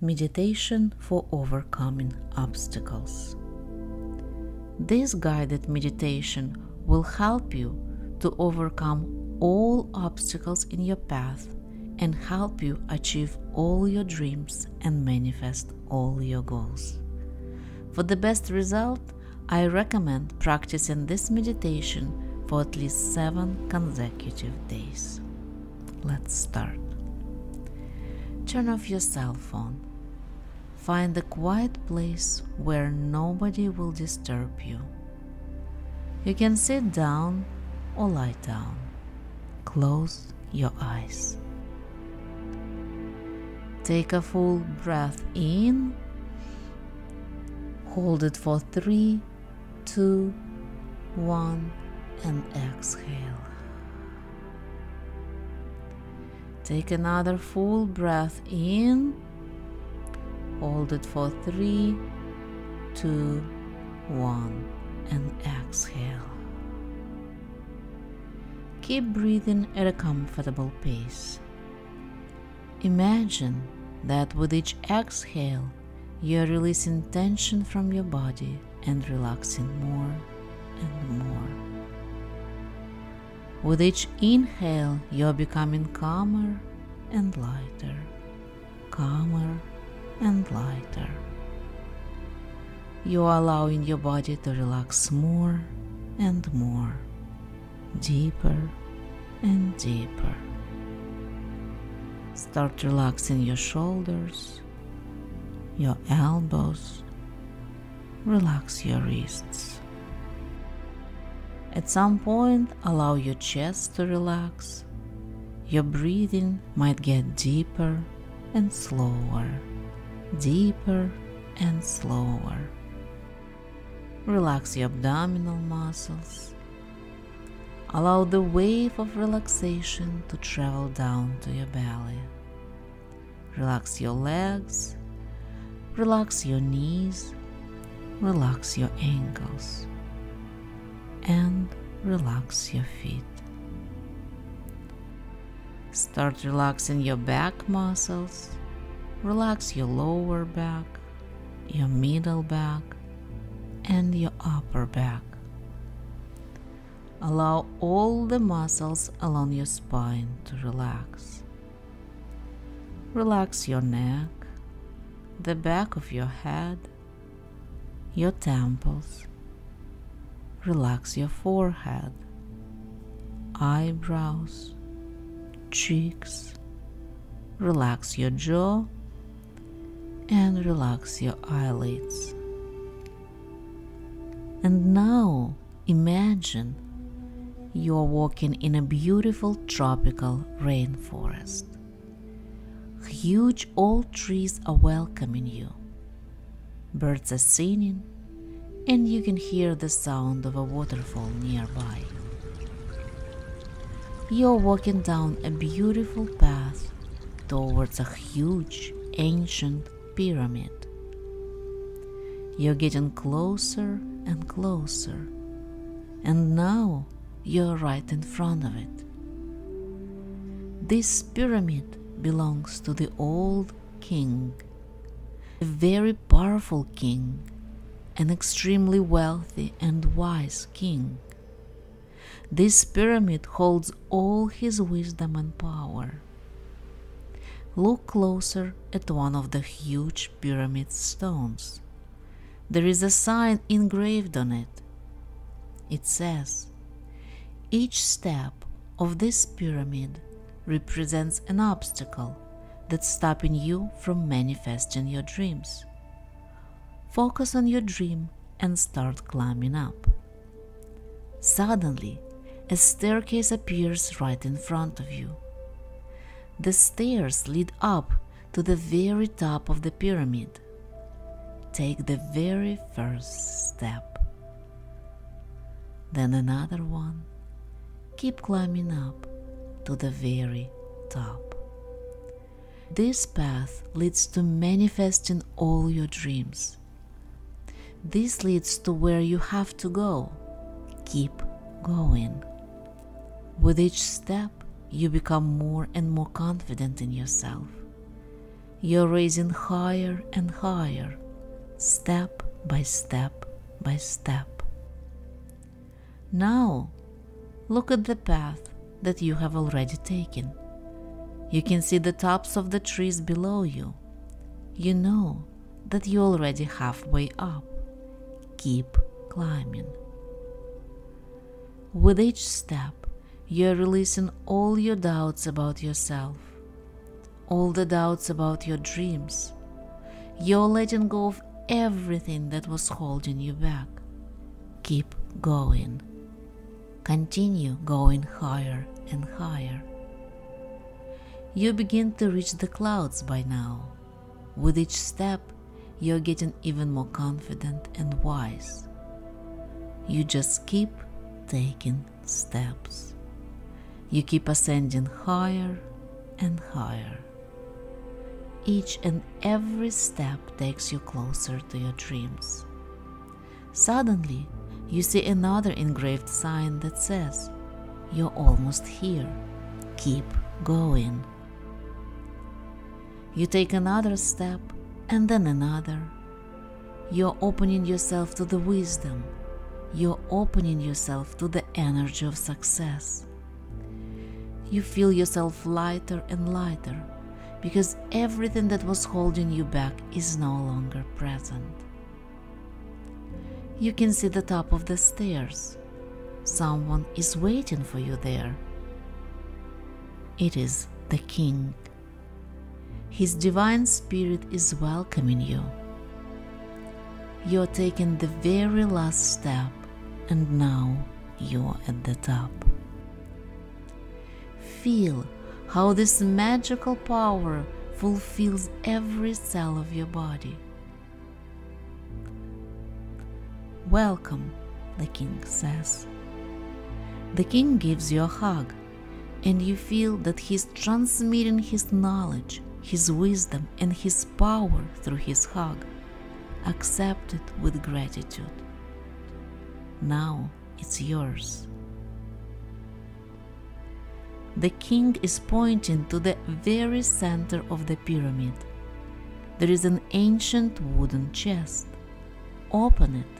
Meditation for overcoming obstacles. This guided meditation will help you to overcome all obstacles in your path and help you achieve all your dreams and manifest all your goals. For the best result, I recommend practicing this meditation for at least seven consecutive days. Let's start. Turn off your cell phone Find a quiet place where nobody will disturb you. You can sit down or lie down. Close your eyes. Take a full breath in. Hold it for three, two, one, and exhale. Take another full breath in Hold it for three, two, one, and exhale. Keep breathing at a comfortable pace. Imagine that with each exhale, you're releasing tension from your body and relaxing more and more. With each inhale, you're becoming calmer and lighter, calmer and lighter. You are allowing your body to relax more and more, deeper and deeper. Start relaxing your shoulders, your elbows, relax your wrists. At some point, allow your chest to relax. Your breathing might get deeper and slower deeper and slower. Relax your abdominal muscles. Allow the wave of relaxation to travel down to your belly. Relax your legs, relax your knees, relax your ankles, and relax your feet. Start relaxing your back muscles Relax your lower back, your middle back, and your upper back. Allow all the muscles along your spine to relax. Relax your neck, the back of your head, your temples. Relax your forehead, eyebrows, cheeks. Relax your jaw and relax your eyelids. And now imagine you're walking in a beautiful tropical rainforest. Huge old trees are welcoming you. Birds are singing, and you can hear the sound of a waterfall nearby. You're walking down a beautiful path towards a huge ancient pyramid. You're getting closer and closer, and now you're right in front of it. This pyramid belongs to the old king, a very powerful king, an extremely wealthy and wise king. This pyramid holds all his wisdom and power look closer at one of the huge pyramid stones. There is a sign engraved on it. It says, Each step of this pyramid represents an obstacle that's stopping you from manifesting your dreams. Focus on your dream and start climbing up. Suddenly, a staircase appears right in front of you. The stairs lead up to the very top of the pyramid. Take the very first step. Then another one. Keep climbing up to the very top. This path leads to manifesting all your dreams. This leads to where you have to go. Keep going. With each step, you become more and more confident in yourself. you're raising higher and higher, step by step by step. Now, look at the path that you have already taken. You can see the tops of the trees below you. You know that you're already halfway up. Keep climbing. With each step, you're releasing all your doubts about yourself, all the doubts about your dreams. You're letting go of everything that was holding you back. Keep going. Continue going higher and higher. You begin to reach the clouds by now. With each step, you're getting even more confident and wise. You just keep taking steps. You keep ascending higher and higher. Each and every step takes you closer to your dreams. Suddenly, you see another engraved sign that says, You're almost here. Keep going. You take another step and then another. You're opening yourself to the wisdom. You're opening yourself to the energy of success. You feel yourself lighter and lighter because everything that was holding you back is no longer present. You can see the top of the stairs. Someone is waiting for you there. It is the King. His divine spirit is welcoming you. You're taking the very last step, and now you're at the top. Feel how this magical power fulfills every cell of your body. Welcome, the king says. The king gives you a hug, and you feel that he's transmitting his knowledge, his wisdom, and his power through his hug. Accept it with gratitude. Now it's yours. The king is pointing to the very center of the pyramid. There is an ancient wooden chest. Open it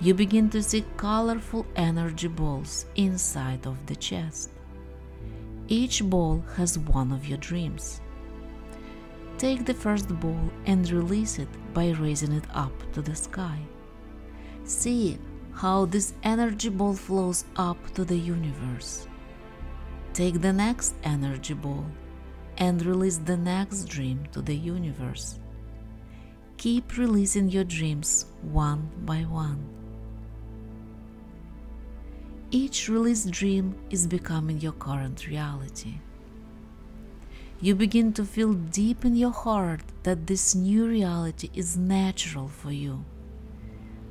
you begin to see colorful energy balls inside of the chest. Each ball has one of your dreams. Take the first ball and release it by raising it up to the sky. See how this energy ball flows up to the universe. Take the next energy ball and release the next dream to the universe. Keep releasing your dreams one by one. Each released dream is becoming your current reality. You begin to feel deep in your heart that this new reality is natural for you.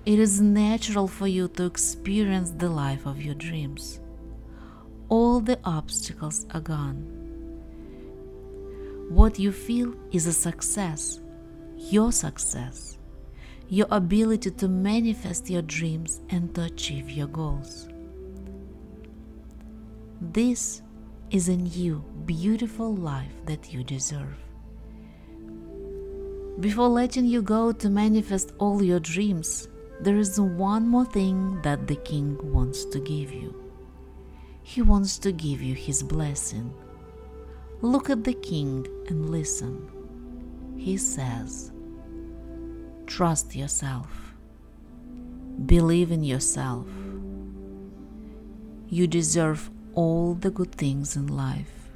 It is natural for you to experience the life of your dreams. All the obstacles are gone. What you feel is a success, your success, your ability to manifest your dreams and to achieve your goals. This is a new, beautiful life that you deserve. Before letting you go to manifest all your dreams, there is one more thing that the King wants to give you. He wants to give you his blessing. Look at the King and listen. He says, Trust yourself. Believe in yourself. You deserve all the good things in life.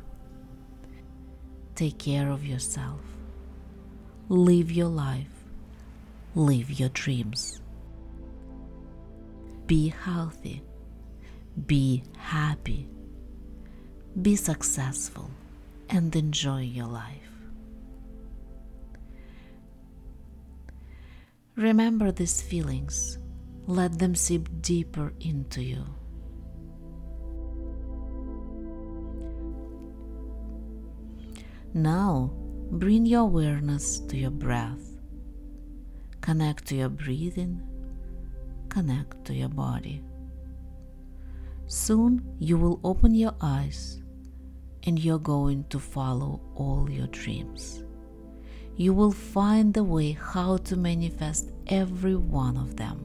Take care of yourself. Live your life. Live your dreams. Be healthy. Be happy. Be successful and enjoy your life. Remember these feelings. Let them seep deeper into you. Now, bring your awareness to your breath. Connect to your breathing, connect to your body. Soon you will open your eyes and you're going to follow all your dreams. You will find the way how to manifest every one of them.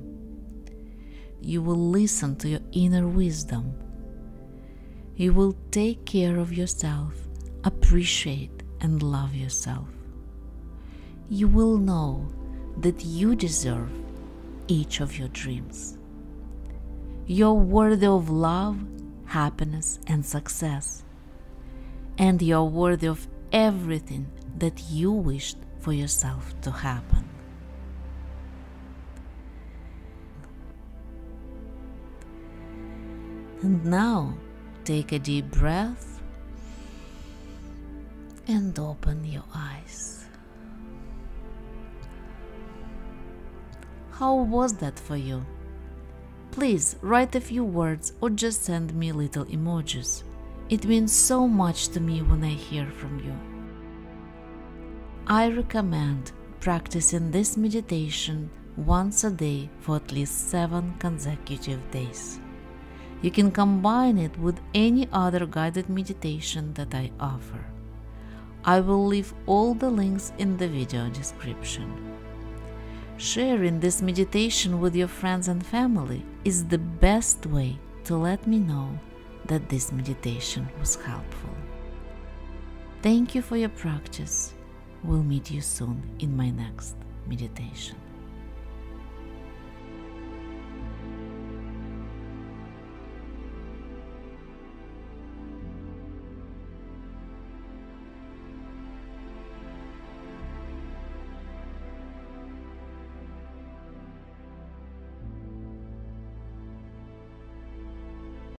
You will listen to your inner wisdom. You will take care of yourself, appreciate and love yourself. You will know that you deserve each of your dreams. You're worthy of love, happiness, and success. And you're worthy of everything that you wished for yourself to happen. And now take a deep breath and open your eyes. How was that for you? Please write a few words or just send me little emojis. It means so much to me when I hear from you. I recommend practicing this meditation once a day for at least seven consecutive days. You can combine it with any other guided meditation that I offer. I will leave all the links in the video description. Sharing this meditation with your friends and family is the best way to let me know that this meditation was helpful. Thank you for your practice. We'll meet you soon in my next meditation.